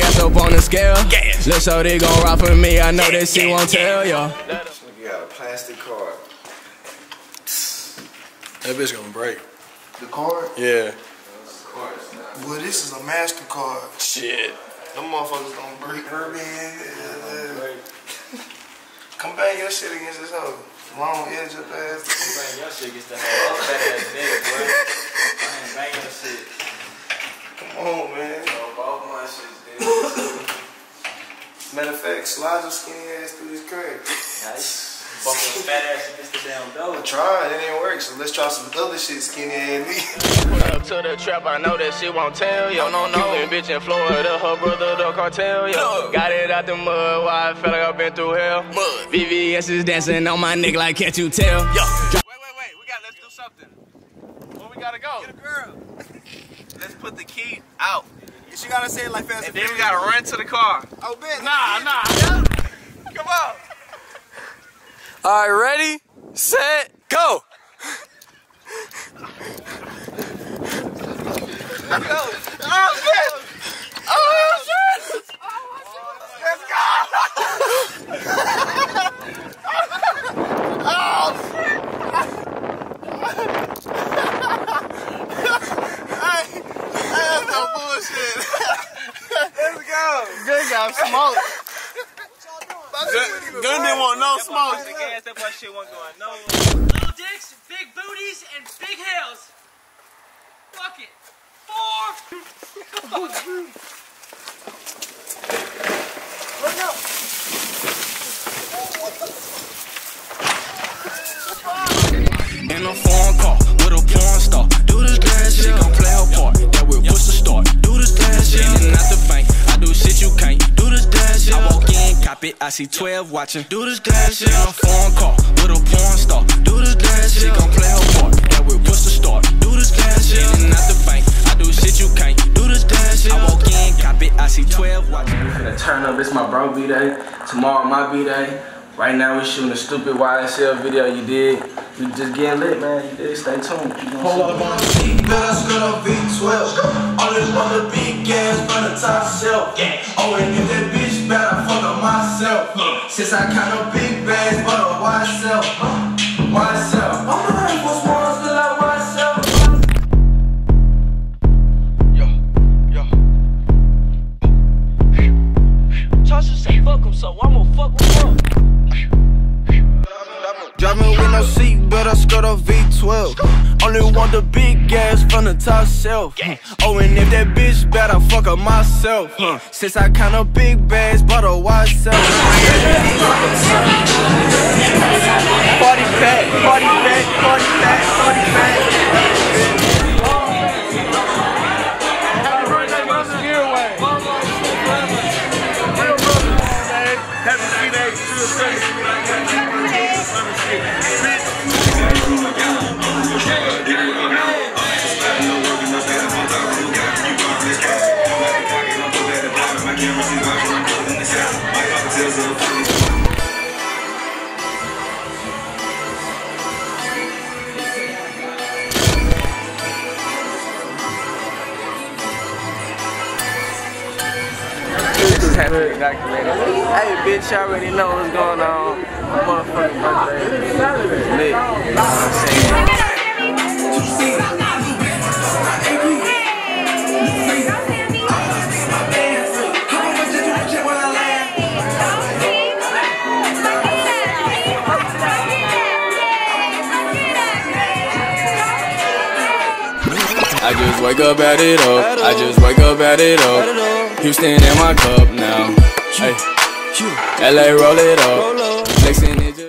gas up on the scale. Gas. Lil' shorty gon' ride for me, I know that she won't tell y'all. You got a plastic card. That bitch gonna break. The card? Yeah. Well, this is a MasterCard. Shit. Them motherfuckers gonna break her, man. Come bang your shit against this hoe. Long edge up ass. Bang your shit gets the hell up fat ass nigga, boy. I ain't banging the shit. Come on, man. Yo, both my shit, dude. Matter of fact, slide your skinny ass through this crib. Nice. Bumping fat ass against the damn door. I tried, it didn't work, so let's try some other shit skinny ass me. Pull up to the trap, I know that she won't tell yo. No, no, no. Cuban bitch in Florida, her brother the cartel, yo. Got it out the mud, why I feel like I've been through hell. Mud. VVS is dancing on my neck like, can't you tell? Yo. Wait, wait, wait. We got. Let's do something. Where we gotta go? Get a girl. Let's put the key out. She gotta say it like fast And then we gotta run to the car. Oh, bitch. Nah, nah. Come on. All right, ready, set, go. Oh, shit. Oh, shit. Let's go. That's no bullshit. Let's go. Good got smoked. Gun, gun didn't want no smoke. That boy shit wasn't going nowhere. Little dicks, big booties, and big hills. Fuck it. Four. in, cop it. I see 12 watching. Do this dance, in a phone call with a porn star. Do this dance, she gon' play her part. That will push the start. Do this dance, in and out the bank. I do shit you can't. Do this dance, I walk in, cop it. I see 12 watching. We finna turn up. It's my bro B day. Tomorrow my B day. Right now we shooting a stupid YSL video. You did. We just getting lit, man. You did. Stay tuned. Hold up on Seatbelts, got a V12. All this mother big gas from the top shelf. Oh, and if that bitch myself. Since I count up big bags, but a myself. Myself. I'm the Air Force Ones, still like myself. Tasha fuck him, so I'ma fuck him up. Driving with no seat, but I skirt a V12. Only want the big gas from the top shelf. Oh, and if that bitch bad, I fuck up myself. Since I count up big bags, but a wide self. Party pack, party pack, party pack, party there's you. Hey, bitch, you already know what's going on. Motherfucking birthday. Lit. You know what I'm? I just wake up at it up. I just wake up at it up. Houston in my cup now. Hey, LA roll it up. Flexing it.